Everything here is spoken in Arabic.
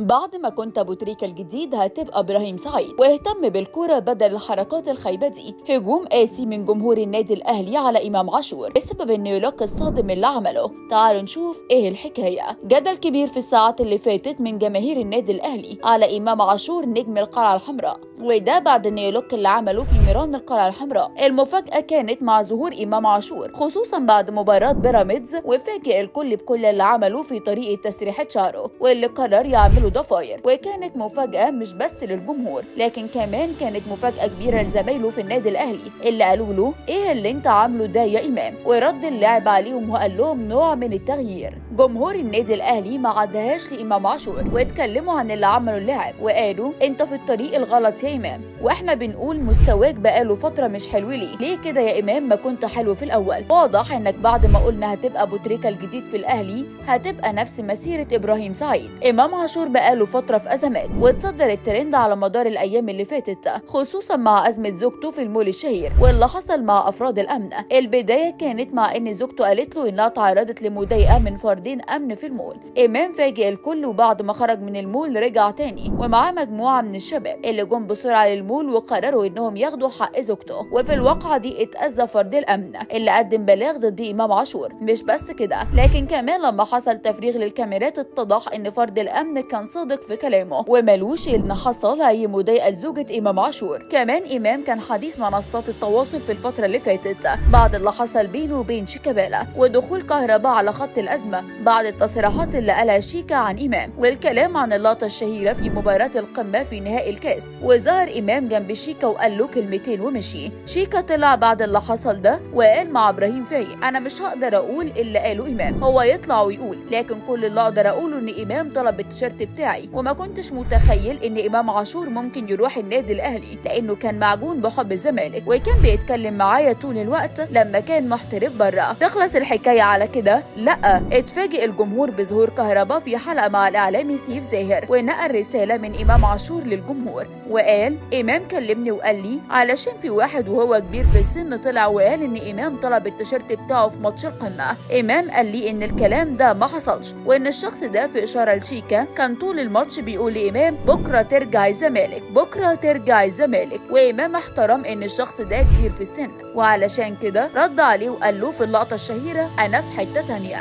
بعد ما كنت ابو تريكة الجديد هتبقى إبراهيم سعيد واهتم بالكوره بدل الحركات الخايبة دي. هجوم قاسي من جمهور النادي الأهلي على إمام عاشور بسبب إنه الصادم اللي عمله. تعالوا نشوف إيه الحكاية. جدل كبير في الساعات اللي فاتت من جماهير النادي الأهلي على إمام عاشور نجم القلعه الحمراء. وده بعد انه يلوك اللي عمله في ميران القلعة الحمراء. المفاجأة كانت مع ظهور إمام عاشور خصوصا بعد مباراة بيراميدز وفاجئ الكل بكل اللي عمله في طريقه تسريحة شعره واللي قرر يعمله ضفاير وكانت مفاجأة مش بس للجمهور لكن كمان كانت مفاجأة كبيرة لزمايله في النادي الأهلي اللي قالوا له إيه اللي أنت عامله ده يا إمام؟ ورد اللاعب عليهم وقال لهم نوع من التغيير. جمهور النادي الأهلي ما عدهاش لإمام عاشور واتكلموا عن اللي عمله اللاعب وقالوا أنت في الطريق الغلط يا وإحنا بنقول مستواك بقاله فترة مش حلو ليه؟ ليه كده يا إمام ما كنت حلو في الأول؟ واضح إنك بعد ما قلنا هتبقى أبو تريكة الجديد في الأهلي هتبقى نفس مسيرة إبراهيم سعيد. إمام عاشور بقاله فترة في أزمات واتصدر الترند على مدار الأيام اللي فاتت خصوصا مع أزمة زوجته في المول الشهير واللي حصل مع أفراد الأمن. البداية كانت مع إن زوجته قالت له إنها تعرضت لمضايقة من فردين أمن في المول. إمام فاجئ الكل وبعد ما خرج من المول رجع تاني ومعاه مجموعة من الشباب اللي جم بسرعة للمول وقرروا إنهم ياخدوا حق زوجته وفي الواقعة دي اتأذى فرد الأمن اللي قدم بلاغ ضد إمام عاشور. مش بس كده لكن كمان لما حصل تفريغ للكاميرات اتضح إن فرد الأمن كان صادق في كلامه وملوش إن حصل أي مضايقة لزوجة إمام عاشور. كمان إمام كان حديث منصات التواصل في الفترة اللي فاتت بعد اللي حصل بينه وبين شيكابالا ودخول كهرباء على خط الأزمة بعد التصريحات اللي قالها شيكا عن إمام. والكلام عن اللقطة الشهيرة في مباراة القمة في نهائي الكاس وظهر إمام جنب شيكا وقال له كلمتين ومشي. شيكا طلع بعد اللي حصل ده وقال مع إبراهيم فايق أنا مش هقدر أقول اللي قاله إمام. هو يطلع ويقول لكن كل اللي أقدر أقوله إن إمام طلب التيشيرت بتاعي وما كنتش متخيل إن إمام عاشور ممكن يروح النادي الأهلي لأنه كان معجون بحب الزمالك وكان بيتكلم معايا طول الوقت لما كان محترف بره تخلص الحكاية على كده؟ لأ. اتفاجئ الجمهور بظهور كهربا في حلقة مع الإعلامي سيف زاهر ونقل رسالة من إمام عاشور للجمهور وقال إمام كلمني وقال لي علشان في واحد وهو كبير في السن طلع وقال إن إمام طلب التيشيرت بتاعه في ماتش القمه إمام قال لي إن الكلام ده ما حصلش وإن الشخص ده في إشارة لشيكا كان طول الماتش بيقول لإمام بكرة ترجع الزمالك بكرة ترجع الزمالك وإمام احترم إن الشخص ده كبير في السن وعلشان كده رد عليه وقال له في اللقطة الشهيرة أنا في حتة تانية.